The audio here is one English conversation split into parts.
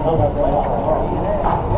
Oh, my God.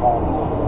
home.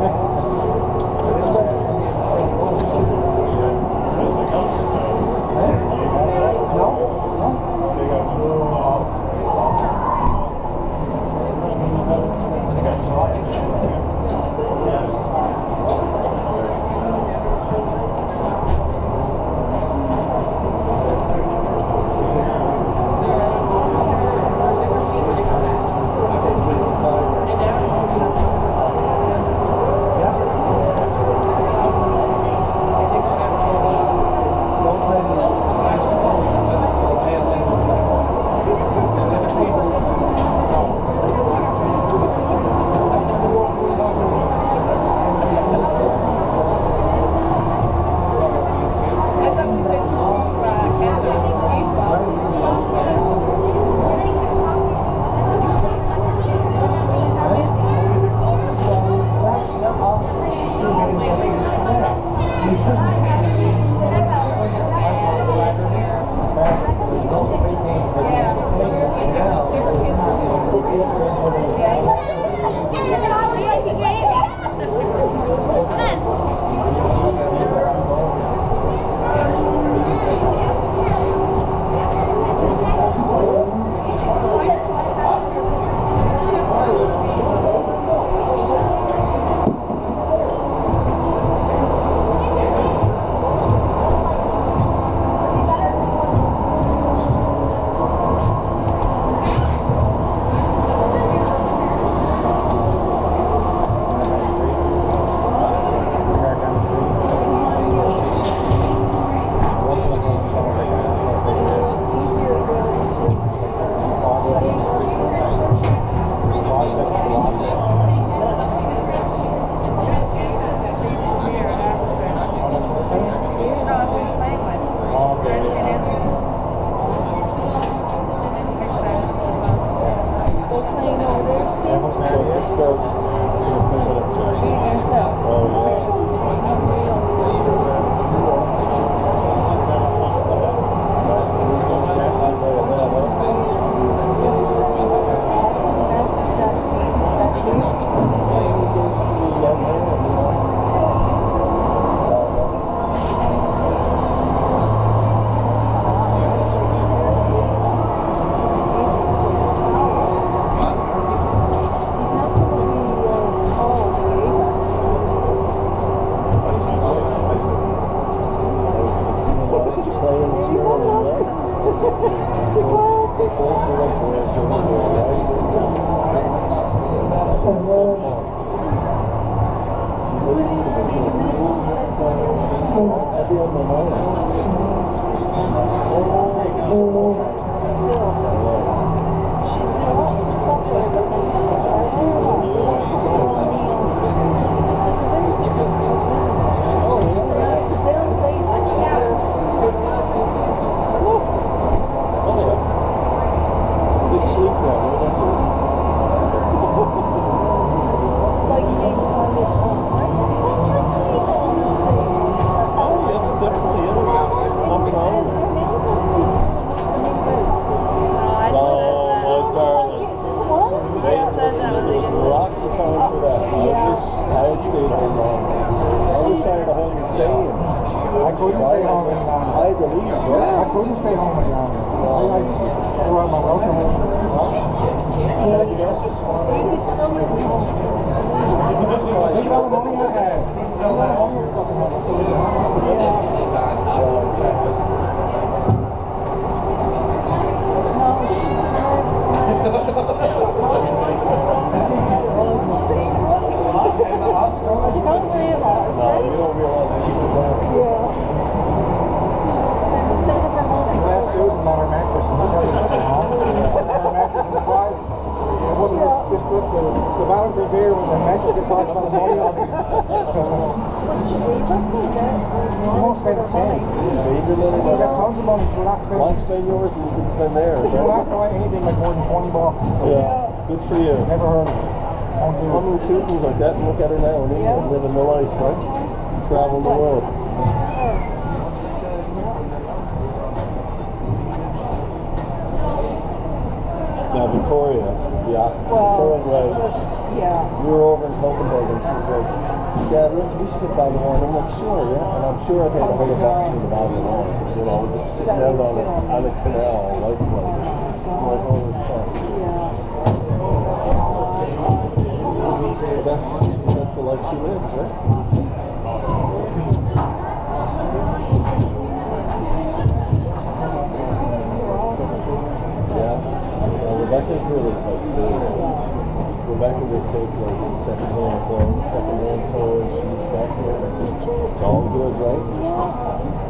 ね still She listens to me every other morning. Oh yeah. They sleep now. That's it. Oh, yes, definitely. Yeah. No problem. Oh, darling. Wait, listen, there was lots of time for that. I wish I had stayed home longer. I was trying to and stay. I couldn't stay home any I longer. had to leave, I couldn't stay home any longer. I like threw out my welcome about the money I had. Think about all the fucking money. She don't realize, No, right? you don't realize that you were there. Yeah. Instead of her I mom. asked Susan about her mattress and she told me to stay home. Her mattress and the price. It wasn't just, just the, the, the bottom of the beer was the mattress just talked about the money on it. What she leave that? We won't spend a cent. Save your money. We've got tons of money, so we're not spending. Why spending. spend yours and you can spend theirs, You don't right? have to buy anything like more than twenty bucks. Yeah, good for you. Never heard of it. Don't do How it. many Susans like that and look at her now and England living the life, right? Traveling the world. Now Victoria is the opposite. Well, let's- yeah. we were over in Copenhagen and she was like, Dad, let's, we should get bottle of wine. I'm like, sure, yeah. And I'm sure I paid a hundred bucks for the bottle of wine. You know, we're just sitting out on a, on a canal, like, like, I'm like, holy fuck. Yeah. But that's, that's the life she lives, right? Rebecca's really tight too. Rebecca would take like second hand clothes, second hand toys. She's got it's all good, right?